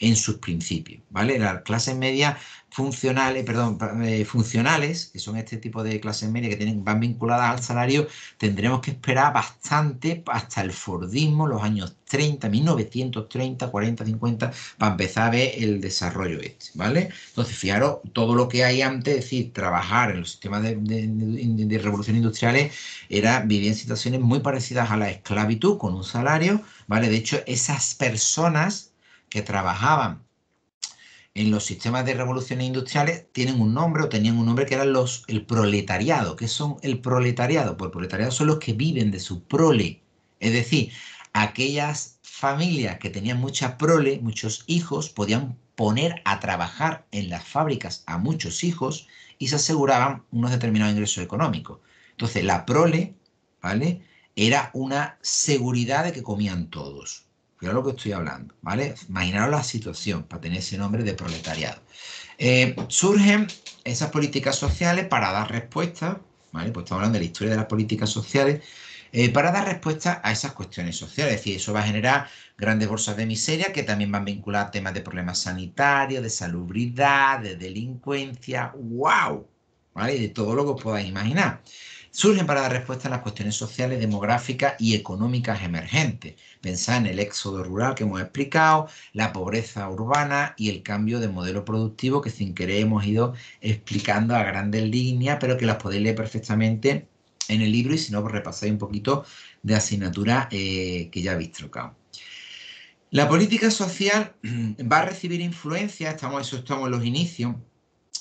en sus principios, ¿vale? Las clases medias funcionales, perdón, eh, funcionales, que son este tipo de clases medias que tienen, van vinculadas al salario, tendremos que esperar bastante hasta el Fordismo, los años 30, 1930, 40, 50, para empezar a ver el desarrollo este, ¿vale? Entonces, fijaros, todo lo que hay antes, es decir, trabajar en los sistemas de, de revolución industriales, era vivir en situaciones muy parecidas a la esclavitud, con un salario, ¿vale? De hecho, esas personas que trabajaban en los sistemas de revoluciones industriales tienen un nombre o tenían un nombre que eran los el proletariado. ¿Qué son el proletariado? Pues el proletariado son los que viven de su prole. Es decir, aquellas familias que tenían mucha prole, muchos hijos, podían poner a trabajar en las fábricas a muchos hijos y se aseguraban unos determinados ingresos económicos. Entonces, la prole, ¿vale? Era una seguridad de que comían todos. Cuidado lo que estoy hablando, ¿vale? Imaginaros la situación para tener ese nombre de proletariado. Eh, surgen esas políticas sociales para dar respuesta, ¿vale? Pues estamos hablando de la historia de las políticas sociales, eh, para dar respuesta a esas cuestiones sociales. Es decir, eso va a generar grandes bolsas de miseria que también van a vincular temas de problemas sanitarios, de salubridad, de delincuencia, ¡wow! ¿Vale? De todo lo que os podáis imaginar surgen para dar respuesta a las cuestiones sociales, demográficas y económicas emergentes. Pensad en el éxodo rural que hemos explicado, la pobreza urbana y el cambio de modelo productivo que sin querer hemos ido explicando a grandes líneas, pero que las podéis leer perfectamente en el libro y si no, pues repasáis un poquito de asignatura eh, que ya habéis trocado. La política social va a recibir influencia, estamos, eso estamos en los inicios,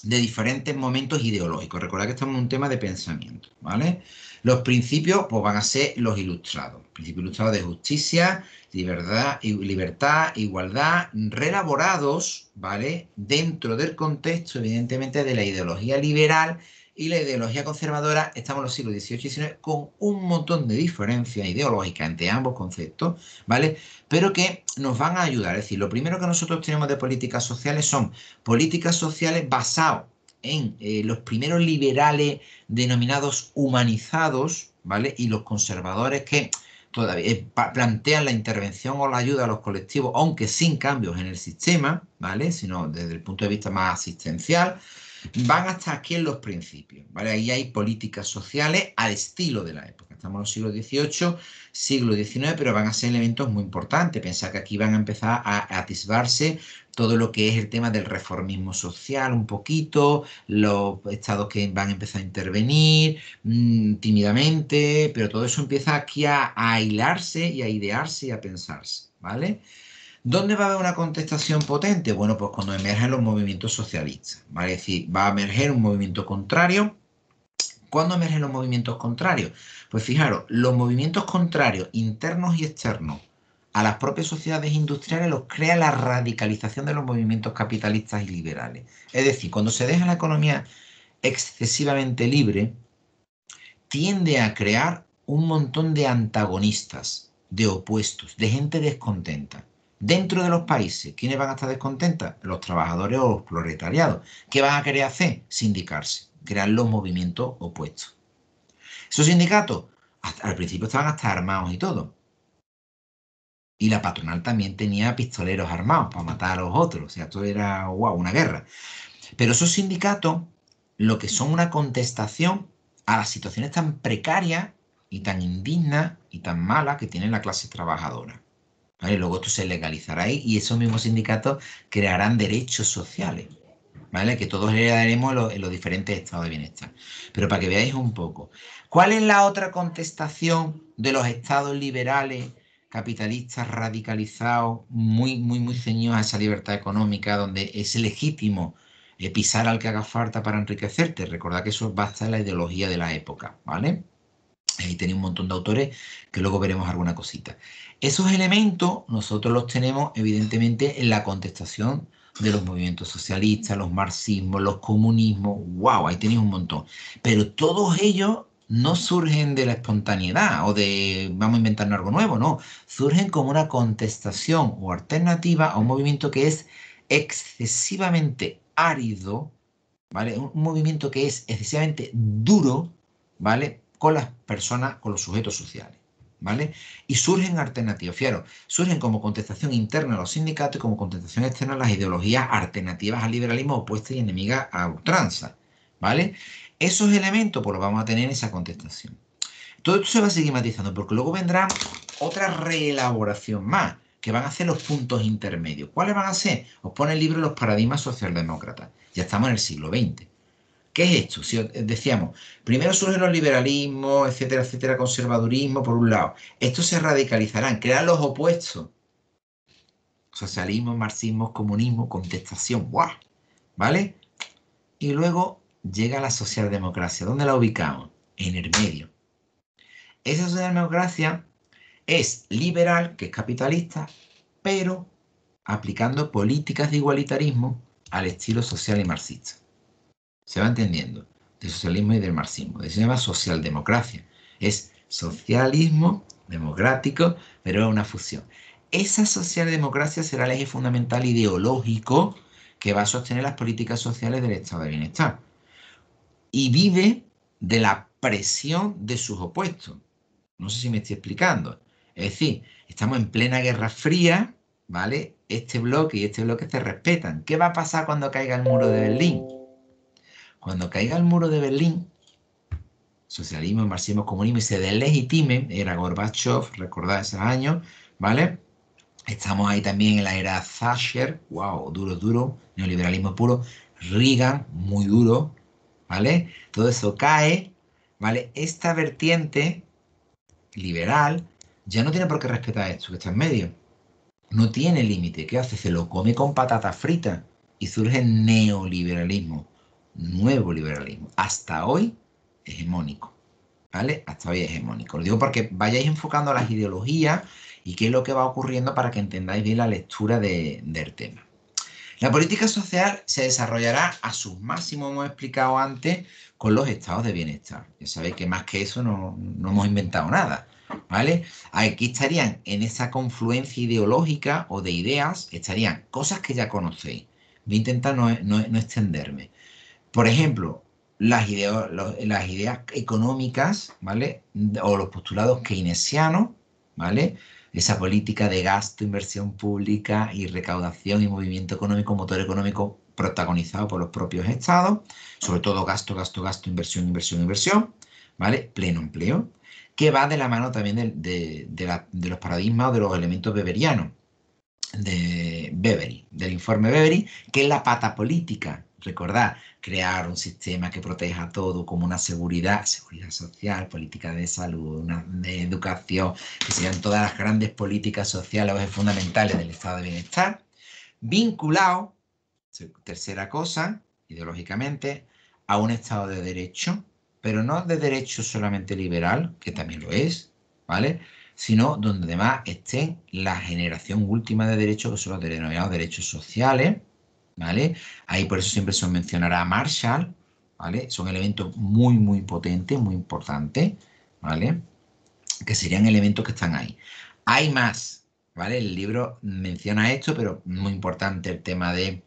de diferentes momentos ideológicos. Recordad que estamos en un tema de pensamiento, ¿vale? Los principios pues, van a ser los ilustrados. Principios ilustrados de justicia, libertad, libertad, igualdad, relaborados, ¿vale? Dentro del contexto, evidentemente, de la ideología liberal y la ideología conservadora, estamos en los siglos XVIII y XIX con un montón de diferencias ideológicas entre ambos conceptos, ¿vale? Pero que nos van a ayudar. Es decir, lo primero que nosotros tenemos de políticas sociales son políticas sociales basadas en eh, los primeros liberales denominados humanizados, ¿vale? Y los conservadores que todavía eh, plantean la intervención o la ayuda a los colectivos, aunque sin cambios en el sistema, ¿vale? Sino desde el punto de vista más asistencial van hasta aquí en los principios, ¿vale? Ahí hay políticas sociales al estilo de la época. Estamos en los siglos XVIII, siglo XIX, pero van a ser elementos muy importantes. Pensar que aquí van a empezar a atisbarse todo lo que es el tema del reformismo social un poquito, los estados que van a empezar a intervenir mm, tímidamente, pero todo eso empieza aquí a, a hilarse y a idearse y a pensarse, ¿vale? ¿Dónde va a haber una contestación potente? Bueno, pues cuando emergen los movimientos socialistas, ¿vale? Es decir, va a emerger un movimiento contrario. ¿Cuándo emergen los movimientos contrarios? Pues fijaros, los movimientos contrarios, internos y externos, a las propias sociedades industriales los crea la radicalización de los movimientos capitalistas y liberales. Es decir, cuando se deja la economía excesivamente libre, tiende a crear un montón de antagonistas, de opuestos, de gente descontenta. Dentro de los países, ¿quiénes van a estar descontentas? Los trabajadores o los proletariados. ¿Qué van a querer hacer? Sindicarse, crear los movimientos opuestos. Esos sindicatos, al principio estaban hasta armados y todo. Y la patronal también tenía pistoleros armados para matar a los otros. O sea, esto era, una guerra. Pero esos sindicatos, lo que son una contestación a las situaciones tan precarias y tan indignas y tan malas que tiene la clase trabajadora. Luego esto se legalizará ahí y esos mismos sindicatos crearán derechos sociales, ¿vale? Que todos heredaremos en los, diferentes estados de bienestar. Pero para que veáis un poco, ¿cuál es la otra contestación de los estados liberales, capitalistas radicalizados, muy, muy, muy ceñidos a esa libertad económica, donde es legítimo eh, pisar al que haga falta para enriquecerte? Recordad que eso basta en la ideología de la época, ¿vale? Ahí tenéis un montón de autores que luego veremos alguna cosita. Esos elementos nosotros los tenemos evidentemente en la contestación de los movimientos socialistas, los marxismos, los comunismos. ¡Wow! Ahí tenéis un montón. Pero todos ellos no surgen de la espontaneidad o de vamos a inventarnos algo nuevo, no. Surgen como una contestación o alternativa a un movimiento que es excesivamente árido, ¿vale? Un movimiento que es excesivamente duro, ¿vale? Con las personas, con los sujetos sociales. ¿Vale? Y surgen alternativas, fijaros, surgen como contestación interna a los sindicatos y como contestación externa a las ideologías alternativas al liberalismo opuestas y enemigas a ultranza, ¿vale? Esos elementos pues los vamos a tener en esa contestación. Todo esto se va a seguir matizando porque luego vendrá otra reelaboración más, que van a ser los puntos intermedios. ¿Cuáles van a ser? Os pone el libro Los paradigmas socialdemócratas. Ya estamos en el siglo XX. ¿Qué es esto? Si decíamos, primero surgen los liberalismos, etcétera, etcétera, conservadurismo, por un lado. Estos se radicalizarán, crean los opuestos. Socialismo, marxismo, comunismo, contestación, ¡guau! ¿Vale? Y luego llega la socialdemocracia. ¿Dónde la ubicamos? En el medio. Esa socialdemocracia es liberal, que es capitalista, pero aplicando políticas de igualitarismo al estilo social y marxista se va entendiendo, del socialismo y del marxismo. Se llama socialdemocracia. Es socialismo democrático, pero es una fusión. Esa socialdemocracia será el eje fundamental ideológico que va a sostener las políticas sociales del estado de bienestar. Y vive de la presión de sus opuestos. No sé si me estoy explicando. Es decir, estamos en plena Guerra Fría, ¿vale? Este bloque y este bloque se respetan. ¿Qué va a pasar cuando caiga el muro de Berlín? Cuando caiga el muro de Berlín, socialismo, marxismo, comunismo y se deslegitime, era Gorbachev, recordad esos años, ¿vale? Estamos ahí también en la era Thatcher, wow, duro, duro, neoliberalismo puro, Reagan, muy duro, ¿vale? Todo eso cae, ¿vale? Esta vertiente liberal ya no tiene por qué respetar esto que está en medio. No tiene límite. ¿Qué hace? Se lo come con patatas fritas y surge neoliberalismo nuevo liberalismo, hasta hoy hegemónico. ¿Vale? Hasta hoy hegemónico. Lo digo porque vayáis enfocando las ideologías y qué es lo que va ocurriendo para que entendáis bien la lectura del tema. La política social se desarrollará a sus máximos, hemos explicado antes, con los estados de bienestar. Ya sabéis que más que eso no, hemos inventado nada. ¿Vale? Aquí estarían en esa confluencia ideológica o de ideas, estarían cosas que ya conocéis. Voy a intentar no, no extenderme. Por ejemplo, las, ideas, económicas, ¿vale? O los postulados keynesianos, ¿vale? Esa política de gasto, inversión pública y recaudación y movimiento económico, motor económico protagonizado por los propios estados, sobre todo gasto, gasto, gasto, inversión, inversión, inversión, ¿vale? Pleno empleo, que va de la mano también de, los paradigmas o de los elementos beberianos, de del informe Bevery, que es la pata política, Recordad, crear un sistema que proteja todo como una seguridad, seguridad social, política de salud, una, de educación, que sean todas las grandes políticas sociales o fundamentales del estado de bienestar, vinculado, tercera cosa, ideológicamente, a un estado de derecho, pero no de derecho solamente liberal, que también lo es, ¿vale? sino donde además estén la generación última de derechos, que son los denominados derechos sociales, ¿vale? Ahí por eso siempre se mencionará Marshall, ¿vale? Son elementos muy, muy potentes, muy importantes, ¿vale? Que serían elementos que están ahí. Hay más, ¿vale? El libro menciona esto, pero muy importante el tema de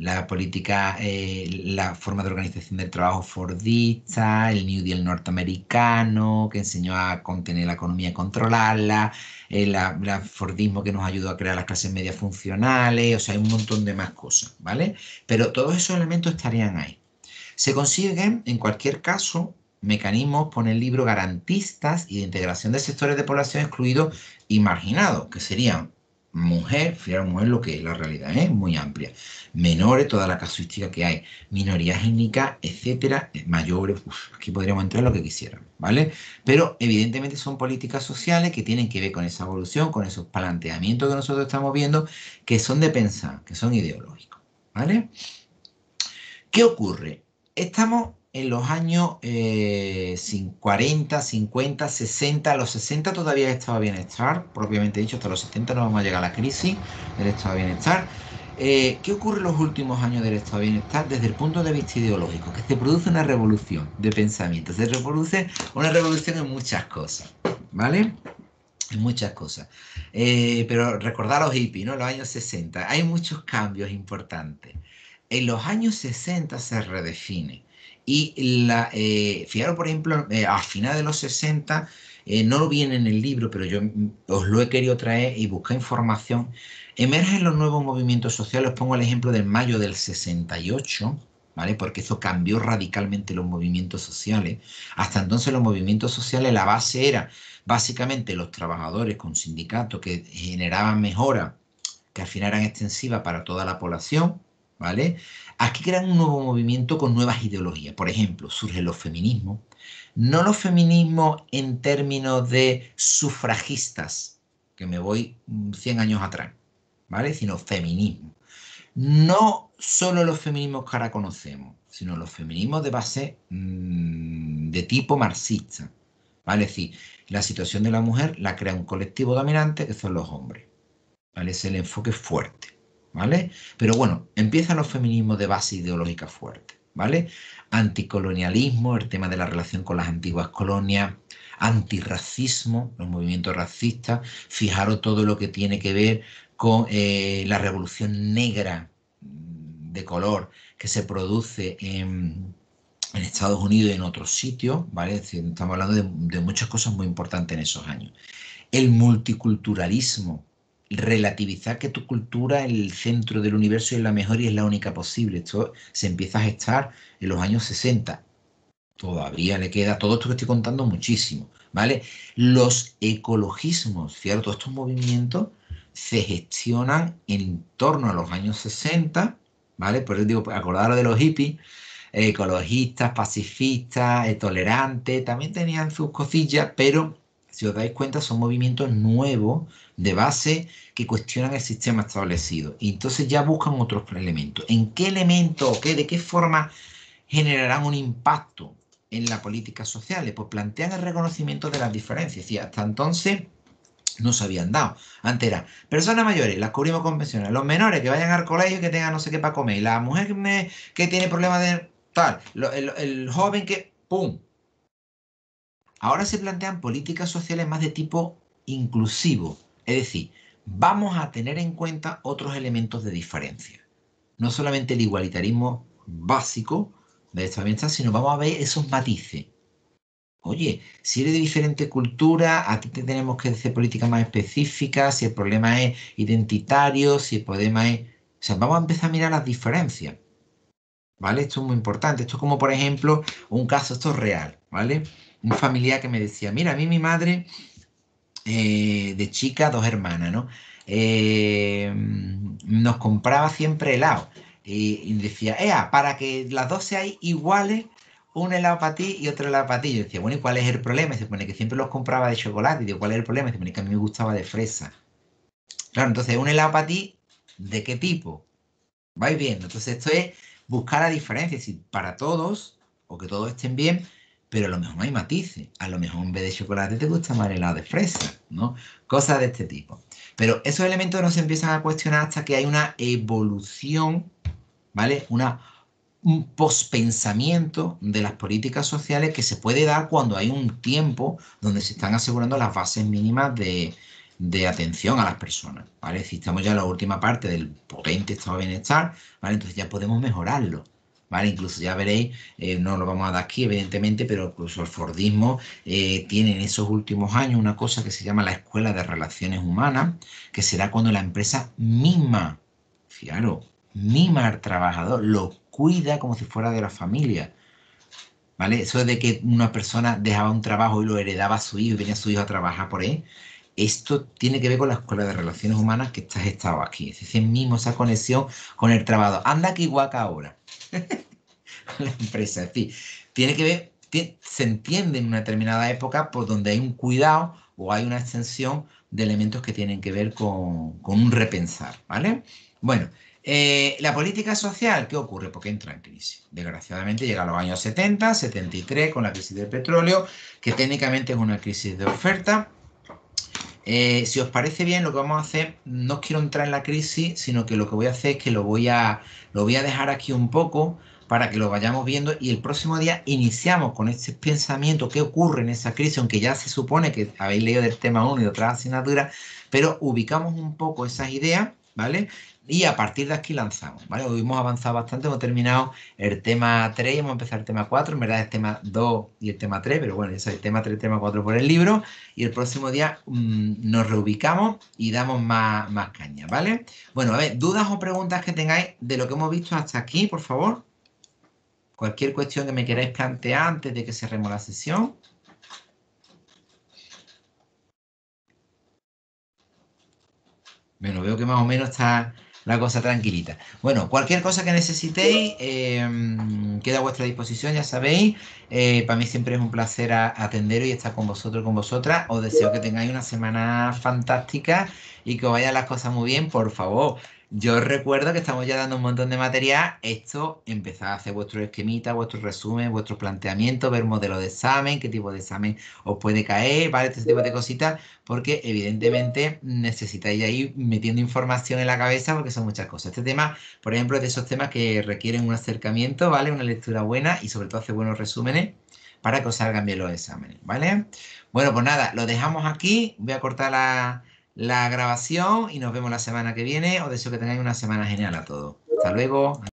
la política, eh, la forma de organización del trabajo fordista, el New Deal norteamericano, que enseñó a contener la economía y controlarla, el, Fordismo que nos ayudó a crear las clases medias funcionales, o sea, hay un montón de más cosas, ¿vale? Pero todos esos elementos estarían ahí. Se consiguen, en cualquier caso, mecanismos, pone el libro, garantistas y de integración de sectores de población excluidos y marginados, que serían mujer, fijaros, mujer lo que es la realidad, es ¿eh? muy amplia. Menores, toda la casuística que hay, minorías étnicas, etcétera, mayores, aquí podríamos entrar lo que quisiéramos, ¿vale? Pero evidentemente son políticas sociales que tienen que ver con esa evolución, con esos planteamientos que nosotros estamos viendo, que son de pensar, que son ideológicos, ¿vale? ¿Qué ocurre? Estamos en los años 40, 50, 60, los 60 todavía estaba bienestar, propiamente dicho, hasta los 70 no vamos a llegar a la crisis del estado de bienestar. Eh, ¿Qué ocurre en los últimos años del estado de bienestar desde el punto de vista ideológico? Que se produce una revolución de pensamiento, se reproduce una revolución en muchas cosas, ¿vale? En muchas cosas. Eh, pero recordar los hippies, ¿no? Los años 60. Hay muchos cambios importantes. En los años 60 se redefine y la, eh, fijaros, por ejemplo, eh, a final de los 60, eh, no lo viene en el libro, pero yo mm, os lo he querido traer y buscar información. Emergen los nuevos movimientos sociales. Os pongo el ejemplo del mayo del 68, ¿vale? Porque eso cambió radicalmente los movimientos sociales. Hasta entonces los movimientos sociales, la base era básicamente los trabajadores con sindicatos que generaban mejoras que al final eran extensivas para toda la población, ¿vale? Aquí crean un nuevo movimiento con nuevas ideologías. Por ejemplo, surgen los feminismos. No los feminismos en términos de sufragistas, que me voy 100 años atrás, ¿vale? Sino feminismo. No solo los feminismos que ahora conocemos, sino los feminismos de base mm, de tipo marxista. ¿Vale? Es decir, la situación de la mujer la crea un colectivo dominante que son los hombres. ¿Vale? Es el enfoque fuerte. ¿Vale? Pero bueno, empiezan los feminismos de base ideológica fuerte, ¿vale? Anticolonialismo, el tema de la relación con las antiguas colonias, antirracismo, los movimientos racistas, fijaros todo lo que tiene que ver con eh, la revolución negra de color que se produce en, Estados Unidos y en otros sitios, ¿vale? estamos hablando de, de muchas cosas muy importantes en esos años. El multiculturalismo, relativizar que tu cultura el centro del universo es la mejor y es la única posible. Esto se empieza a gestar en los años 60. Todavía le queda todo esto que estoy contando muchísimo, ¿vale? Los ecologismos, fíjate, todos estos movimientos se gestionan en torno a los años 60, ¿vale? Por eso digo, acordaros de los hippies, ecologistas, pacifistas, tolerantes, también tenían sus cosillas, pero si os dais cuenta, son movimientos nuevos de base que cuestionan el sistema establecido. Y entonces ya buscan otros elementos. ¿En qué elemento o qué, de qué forma generarán un impacto en la política social? Pues plantean el reconocimiento de las diferencias. Y hasta entonces no se habían dado. Antes era personas mayores, las cubrimos convencionales. Los menores que vayan al colegio y que tengan no sé qué para comer. La mujer que, que tiene problemas de tal. el joven que. ¡Pum! Ahora se plantean políticas sociales más de tipo inclusivo, es decir, vamos a tener en cuenta otros elementos de diferencia. No solamente el igualitarismo básico de esta ambiental, sino vamos a ver esos matices. Oye, si eres de diferente cultura, a ti te tenemos que hacer políticas más específicas, si el problema es identitario, si el problema es... O sea, vamos a empezar a mirar las diferencias. ¿Vale? Esto es muy importante. Esto es como, por ejemplo, un caso, esto es real, ¿vale? Un familiar que me decía, mira, a mí mi madre, eh, de chica, dos hermanas, ¿no? Eh, nos compraba siempre helado. Y, decía, ea, para que las dos sean iguales, un helado para ti y otro helado para ti. Yo decía, bueno, ¿y cuál es el problema? se pone que siempre los compraba de chocolate. Y digo, ¿cuál es el problema? se pone que a mí me gustaba de fresa. Claro, entonces, un helado para ti, ¿de qué tipo? Vais viendo. Entonces, esto es buscar la diferencia. Decir, para todos, o que todos estén bien, pero a lo mejor hay matices. A lo mejor en vez de chocolate te gusta más de fresa, ¿no? Cosas de este tipo. Pero esos elementos no se empiezan a cuestionar hasta que hay una evolución, ¿vale? Un pospensamiento de las políticas sociales que se puede dar cuando hay un tiempo donde se están asegurando las bases mínimas de, de atención a las personas, ¿vale? Si estamos ya en la última parte del potente estado de bienestar, ¿vale? Entonces ya podemos mejorarlo. ¿Vale? Incluso ya veréis, eh, no lo vamos a dar aquí evidentemente, pero incluso el Fordismo eh, tiene en esos últimos años una cosa que se llama la Escuela de Relaciones Humanas, que será cuando la empresa mima, fijaros, mima al trabajador, lo cuida como si fuera de la familia. ¿Vale? Eso de que una persona dejaba un trabajo y lo heredaba a su hijo y venía su hijo a trabajar por él, esto tiene que ver con la Escuela de Relaciones Humanas que estás estado aquí. Es decir, mismo esa conexión con el trabajador. Anda igual que ahora. la empresa. Es decir, tiene que ver, se entiende en una determinada época por donde hay un cuidado o hay una extensión de elementos que tienen que ver con, un repensar, ¿vale? Bueno, eh, la política social, ¿qué ocurre? Porque entra en crisis. Desgraciadamente llega a los años 70, 73, con la crisis del petróleo, que técnicamente es una crisis de oferta. Eh, si os parece bien, lo que vamos a hacer, no quiero entrar en la crisis, sino que lo que voy a hacer es que lo voy a, lo voy a dejar aquí un poco para que lo vayamos viendo y el próximo día iniciamos con este pensamiento, qué ocurre en esa crisis, aunque ya se supone que habéis leído del tema 1 y otras asignaturas, pero ubicamos un poco esas ideas, ¿vale? Y a partir de aquí lanzamos, ¿vale? Hoy hemos avanzado bastante, hemos terminado el tema 3 y hemos empezado el tema 4, en verdad el tema 2 y el tema 3, pero bueno, eso es el tema 3 y el tema 4 por el libro, y el próximo día mm, nos reubicamos y damos más, más caña, ¿vale? Bueno, a ver, dudas o preguntas que tengáis de lo que hemos visto hasta aquí, por favor. Cualquier cuestión que me queráis plantear antes de que cerremos la sesión. Bueno, veo que más o menos está la cosa tranquilita. Bueno, cualquier cosa que necesitéis, em, queda a vuestra disposición, ya sabéis. Eh, para mí siempre es un placer atenderos y estar con vosotros, con vosotras. Os deseo que tengáis una semana fantástica y que os vayan las cosas muy bien, por favor. Yo recuerdo que estamos ya dando un montón de material. Esto, empezar a hacer vuestro esquemita, vuestro resumen, vuestro planteamiento, ver modelo de examen, qué tipo de examen os puede caer, ¿vale? Este tipo de cositas, porque evidentemente necesitáis ir metiendo información en la cabeza porque son muchas cosas. Este tema, por ejemplo, es de esos temas que requieren un acercamiento, ¿vale? Una lectura buena y sobre todo hacer buenos resúmenes para que os salgan bien los exámenes, ¿vale? Bueno, pues nada, lo dejamos aquí. Voy a cortar la la grabación y nos vemos la semana que viene. Os deseo que tengáis una semana genial a todos. Hasta luego.